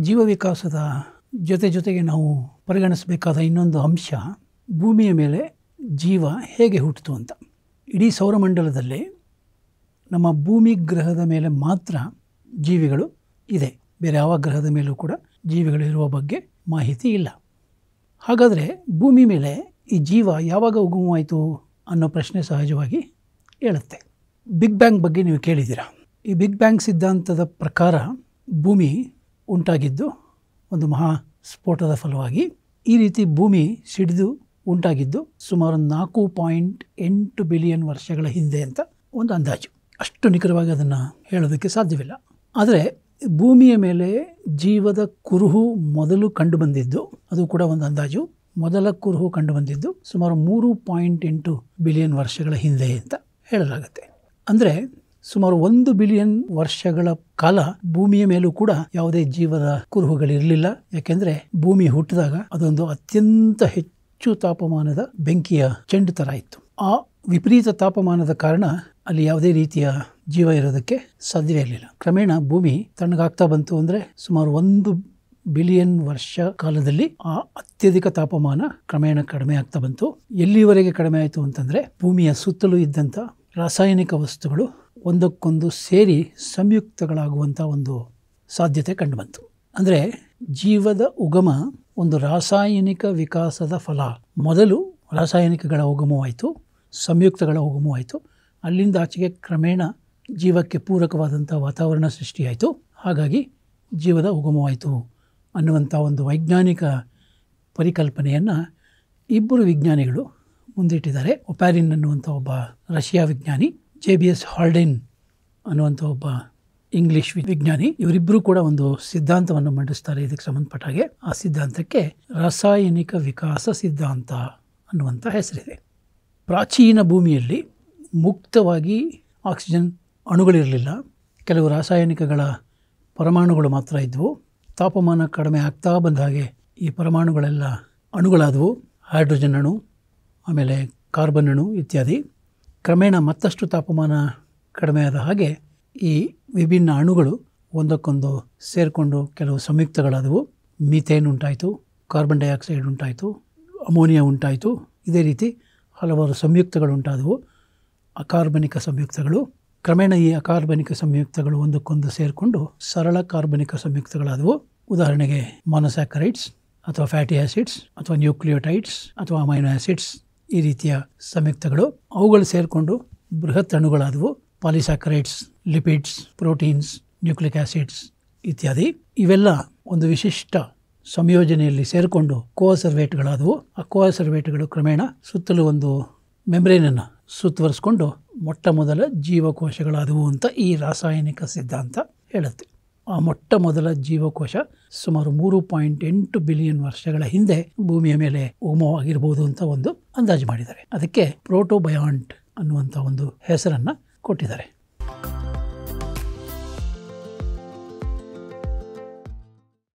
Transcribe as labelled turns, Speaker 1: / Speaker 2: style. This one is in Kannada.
Speaker 1: ಜೀವ ವಿಕಾಸದ ಜೊತೆ ಜೊತೆಗೆ ನಾವು ಪರಿಗಣಿಸಬೇಕಾದ ಇನ್ನೊಂದು ಅಂಶ, ಭೂಮಿಯ ಮೇಲೆ ಜೀವ ಹೇಗೆ ಹುಟ್ಟಿತು ಅಂತ. ಇಡೀ ಸೌರಮಂಡಲದಲ್ಲಿ ನಮ್ಮ ಭೂಮಿ ಗ್ರಹದ ಮೇಲೆ ಮಾತ್ರ ಜೀವಿಗಳು ಇದೆ. ಬೇರೆ ಯಾವ ಗ್ರಹದ ಮೇಲೂ ಕೂಡ ಜೀವಿಗಳು ಇರುವ ಬಗ್ಗೆ ಮಾಹಿತಿ ಇಲ್ಲ. ಹಾಗಾದರೆ ಭೂಮಿ ಮೇಲೆ ಈ ಜೀವ ಯಾವಾಗ ಉಗಮವಾಯಿತು ಅನ್ನೋ ಪ್ರಶ್ನೆ ಸಹಜವಾಗಿ ಹೇಳುತ್ತೆ. ಬಿಗ್ ಬ್ಯಾಂಗ್ ಬಗ್ಗೆ ನೀವು ಕೇಳಿದ್ದೀರಾ? ಈ ಬಿಗ್ ಬ್ಯಾಂಗ್ ಸಿದ್ಧಾಂತದ ಪ್ರಕಾರ ಭೂಮಿ ಉಂಟಾಗಿದ್ದು ಒಂದು ಮಹಾ ಸ್ಫೋಟದ ಫಲವಾಗಿ ಈ ರೀತಿ ಭೂಮಿ ಸಿಡಿದು ಉಂಟಾಗಿದ್ದು ಸುಮಾರು ನಾಲ್ಕು ಪಾಯಿಂಟ್ ಎಂಟು ಬಿಲಿಯನ್ ವರ್ಷಗಳ ಹಿಂದೆ ಅಂತ ಒಂದು ಅಂದಾಜು. ಅಷ್ಟು ನಿಖರವಾಗಿ ಅದನ್ನು ಹೇಳೋದಕ್ಕೆ ಸಾಧ್ಯವಿಲ್ಲ. ಆದರೆ ಭೂಮಿಯ ಮೇಲೆ ಜೀವದ ಕುರುಹು ಮೊದಲು ಕಂಡುಬಂದಿದ್ದು, ಅದು ಕೂಡ ಒಂದು ಅಂದಾಜು, ಮೊದಲ ಕುರುಹು ಕಂಡುಬಂದಿದ್ದು ಸುಮಾರು ಮೂರು ಪಾಯಿಂಟ್ ಎಂಟು ಬಿಲಿಯನ್ ವರ್ಷಗಳ ಹಿಂದೆ ಅಂತ ಹೇಳಲಾಗುತ್ತೆ. ಅಂದರೆ ಸುಮಾರು ಒಂದು ಬಿಲಿಯನ್ ವರ್ಷಗಳ ಕಾಲ ಭೂಮಿಯ ಮೇಲೂ ಕೂಡ ಯಾವುದೇ ಜೀವದ ಕುರುಹುಗಳಿರಲಿಲ್ಲ. ಯಾಕೆಂದ್ರೆ ಭೂಮಿ ಹುಟ್ಟಿದಾಗ ಅದೊಂದು ಅತ್ಯಂತ ಹೆಚ್ಚು ತಾಪಮಾನದ ಬೆಂಕಿಯ ಚೆಂಡು ತರ ಇತ್ತು. ಆ ವಿಪರೀತ ತಾಪಮಾನದ ಕಾರಣ ಅಲ್ಲಿ ಯಾವುದೇ ರೀತಿಯ ಜೀವ ಇರೋದಕ್ಕೆ ಸಾಧ್ಯವೇ ಇರಲಿಲ್ಲ. ಕ್ರಮೇಣ ಭೂಮಿ ತಣ್ಣಗಾಗ್ತಾ ಬಂತು ಅಂದರೆ ಸುಮಾರು ಒಂದು ಬಿಲಿಯನ್ ವರ್ಷ ಕಾಲದಲ್ಲಿ ಆ ಅತ್ಯಧಿಕ ತಾಪಮಾನ ಕ್ರಮೇಣ ಕಡಿಮೆ ಆಗ್ತಾ ಬಂತು. ಎಲ್ಲಿವರೆಗೆ ಕಡಿಮೆ ಆಯಿತು ಅಂತಂದರೆ ಭೂಮಿಯ ಸುತ್ತಲೂ ಇದ್ದಂಥ ರಾಸಾಯನಿಕ ವಸ್ತುಗಳು ಒಂದಕ್ಕೊಂದು ಸೇರಿ ಸಂಯುಕ್ತಗಳಾಗುವಂಥ ಒಂದು ಸಾಧ್ಯತೆ ಕಂಡುಬಂತು. ಅಂದರೆ ಜೀವದ ಉಗಮ ಒಂದು ರಾಸಾಯನಿಕ ವಿಕಾಸದ ಫಲ. ಮೊದಲು ರಾಸಾಯನಿಕಗಳ ಉಗಮವಾಯಿತು, ಸಂಯುಕ್ತಗಳ ಉಗಮವಾಯಿತು. ಅಲ್ಲಿಂದ ಆಚೆಗೆ ಕ್ರಮೇಣ ಜೀವಕ್ಕೆ ಪೂರಕವಾದಂಥ ವಾತಾವರಣ ಸೃಷ್ಟಿಯಾಯಿತು. ಹಾಗಾಗಿ ಜೀವದ ಉಗಮವಾಯಿತು ಅನ್ನುವಂಥ ಒಂದು ವೈಜ್ಞಾನಿಕ ಪರಿಕಲ್ಪನೆಯನ್ನು ಇಬ್ಬರು ವಿಜ್ಞಾನಿಗಳು ಮುಂದಿಟ್ಟಿದ್ದಾರೆ. ಒಪ್ಯಾರಿನ್ ಅನ್ನುವಂಥ ಒಬ್ಬ ರಷ್ಯಾ ವಿಜ್ಞಾನಿ. ಜೆ ಬಿ ಎಸ್ ಹಾಲ್ಡಿನ್ ಅನ್ನುವಂಥ ಒಬ್ಬ ಇಂಗ್ಲಿಷ್ ವಿಜ್ಞಾನಿ ಇವರಿಬ್ಬರು ಕೂಡ ಒಂದು ಸಿದ್ಧಾಂತವನ್ನು ಮಂಡಿಸ್ತಾರೆ ಇದಕ್ಕೆ ಸಂಬಂಧಪಟ್ಟ ಹಾಗೆ. ಆ ಸಿದ್ಧಾಂತಕ್ಕೆ ರಾಸಾಯನಿಕ ವಿಕಾಸ ಸಿದ್ಧಾಂತ ಅನ್ನುವಂಥ ಹೆಸರಿದೆ. ಪ್ರಾಚೀನ ಭೂಮಿಯಲ್ಲಿ ಮುಕ್ತವಾಗಿ ಆಕ್ಸಿಜನ್ ಅಣುಗಳಿರಲಿಲ್ಲ. ಕೆಲವು ರಾಸಾಯನಿಕಗಳ ಪರಮಾಣುಗಳು ಮಾತ್ರ ಇದ್ವು. ತಾಪಮಾನ ಕಡಿಮೆ ಆಗ್ತಾ ಬಂದ ಹಾಗೆ ಈ ಪರಮಾಣುಗಳೆಲ್ಲ ಅಣುಗಳಾದವು. ಹೈಡ್ರೋಜನ್ ಅಣು, ಆಮೇಲೆ ಕಾರ್ಬನ್ ಅಣು ಇತ್ಯಾದಿ. ಕ್ರಮೇಣ ಮತ್ತಷ್ಟು ತಾಪಮಾನ ಕಡಿಮೆಯಾದ ಹಾಗೆ ಈ ವಿಭಿನ್ನ ಅಣುಗಳು ಒಂದಕ್ಕೊಂದು ಸೇರಿಕೊಂಡು ಕೆಲವು ಸಂಯುಕ್ತಗಳಾದವು. ಮೀಥೇನ್ ಉಂಟಾಯಿತು, ಕಾರ್ಬನ್ ಡೈಆಕ್ಸೈಡ್ ಉಂಟಾಯಿತು, ಅಮೋನಿಯಾ ಉಂಟಾಯಿತು. ಇದೇ ರೀತಿ ಹಲವಾರು ಸಂಯುಕ್ತಗಳು ಉಂಟಾದವು. ಅಕಾರ್ಬನಿಕ ಸಂಯುಕ್ತಗಳು. ಕ್ರಮೇಣ ಈ ಅಕಾರ್ಬನಿಕ ಸಂಯುಕ್ತಗಳು ಒಂದಕ್ಕೊಂದು ಸೇರಿಕೊಂಡು ಸರಳ ಕಾರ್ಬನಿಕ ಸಂಯುಕ್ತಗಳಾದವು. ಉದಾಹರಣೆಗೆ ಮೊನೊಸ್ಯಾಕರೈಡ್ಸ್ ಅಥವಾ ಫ್ಯಾಟಿ ಆ್ಯಸಿಡ್ಸ್ ಅಥವಾ ನ್ಯೂಕ್ಲಿಯೋಟೈಡ್ಸ್ ಅಥವಾ ಅಮೈನೋ ಆ್ಯಸಿಡ್ಸ್ ಈ ರೀತಿಯ ಸಂಯುಕ್ತಗಳು. ಅವುಗಳು ಸೇರಿಕೊಂಡು ಬೃಹತ್ ಅಣುಗಳಾದವು. Polysaccharides lipids, proteins, nucleic acids ಇತ್ಯಾದಿ. ಇವೆಲ್ಲ ಒಂದು ವಿಶಿಷ್ಟ ಸಂಯೋಜನೆಯಲ್ಲಿ ಸೇರಿಕೊಂಡು ಕೋಸರ್ವೇಟ್ಗಳಾದವು ಆ ಕೋಸರ್ವೇಟ್ಗಳು ಕ್ರಮೇಣ ಸುತ್ತಲೂ ಒಂದು ಮೆಮ್ರೇನನ್ನು ಸುತ್ತುವರಿಸ್ಕೊಂಡು ಮೊಟ್ಟ ಮೊದಲ ಜೀವಕೋಶಗಳಾದವು ಅಂತ ಈ ರಾಸಾಯನಿಕ ಸಿದ್ಧಾಂತ ಹೇಳುತ್ತೆ. ಆ ಮೊಟ್ಟ ಮೊದಲ ಜೀವಕೋಶ ಸುಮಾರು ಮೂರು ಪಾಯಿಂಟ್ ಎಂಟು ಬಿಲಿಯನ್ ವರ್ಷಗಳ ಹಿಂದೆ ಭೂಮಿಯ ಮೇಲೆ ಹೋಮವಾಗಿರ್ಬೋದು ಅಂತ ಒಂದು ಅಂದಾಜು ಮಾಡಿದ್ದಾರೆ. ಅದಕ್ಕೆ ಪ್ರೋಟೋಬಯಾಂಟ್ ಅನ್ನುವಂಥ ಒಂದು ಹೆಸರನ್ನು ಕೊಟ್ಟಿದ್ದಾರೆ.